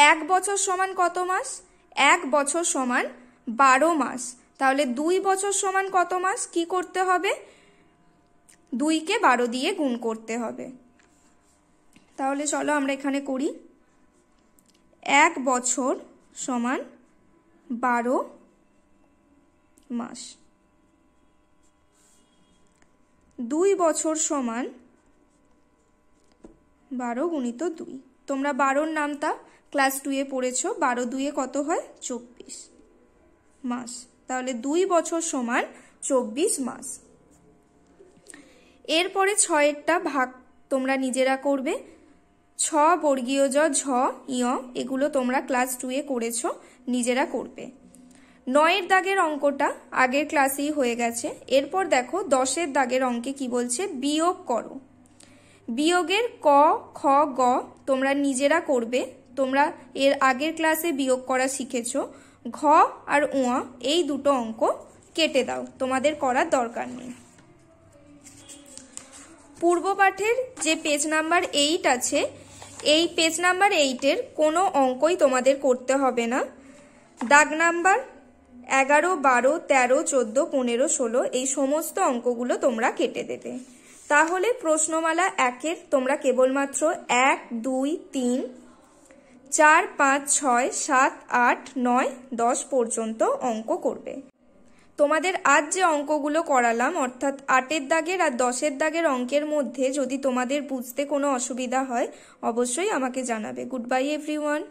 এক বছর সমান কত মাস? এক বছর সমান বারো মাস। তাহলে দুই বছর সমান কত মাস? কি করতে হবে? দুইকে বারো দিয়ে গুণ করতে হবে। তাহলে চলো আমরা এখানে করি। এক বছর সমান বারো মাস। দুই বছর সমান বারো গুণিত দুই। তোমরা বারোর নামটা ক্লাস টুয়ে পড়েছ, বারো দুয়ে কত হয়? চব্বিশ মাস। তাহলে দুই বছর সমান চব্বিশ মাস। এরপরে ছয়েরটা ভাগ তোমরা নিজেরা করবে। ছ বর্গীয় জ, ঝ ইয় এগুলো তোমরা ক্লাস টুয়ে করেছ, নিজেরা করবে। নয়ের দাগের অঙ্কটা আগের ক্লাসেই হয়ে গেছে। এরপর দেখো দশের দাগের অঙ্কে কি বলছে? বিয়োগ করো। বিয়োগের ক, খ, গ তোমরা নিজেরা করবে। তোমরা এর আগের ক্লাসে বিয়োগ করা শিখেছ। ঘ আর উয়া, এই দুটো অঙ্ক কেটে দাও, তোমাদের করার দরকার নেই। পূর্ব পাঠের যে পেজ নাম্বার এইট আছে, এই পেজ নাম্বার এইটের কোনো অঙ্কই তোমাদের করতে হবে না। দাগ নাম্বার এগারো, বারো, তেরো, চোদ্দ, পনেরো, ষোলো, এই সমস্ত অঙ্কগুলো তোমরা কেটে দেবে। তাহলে প্রশ্নমালা একের তোমরা কেবলমাত্র এক, দুই, তিন চার পাঁচ ছয় সাত আট নয় দশ পর্যন্ত অঙ্ক করবে। তোমাদের আজ যে অঙ্কগুলো করালাম, অর্থাৎ আটের দাগের আর দশের দাগের অঙ্কের মধ্যে যদি তোমাদের বুঝতে কোনো অসুবিধা হয়, অবশ্যই আমাকে জানাবে। Good bye everyone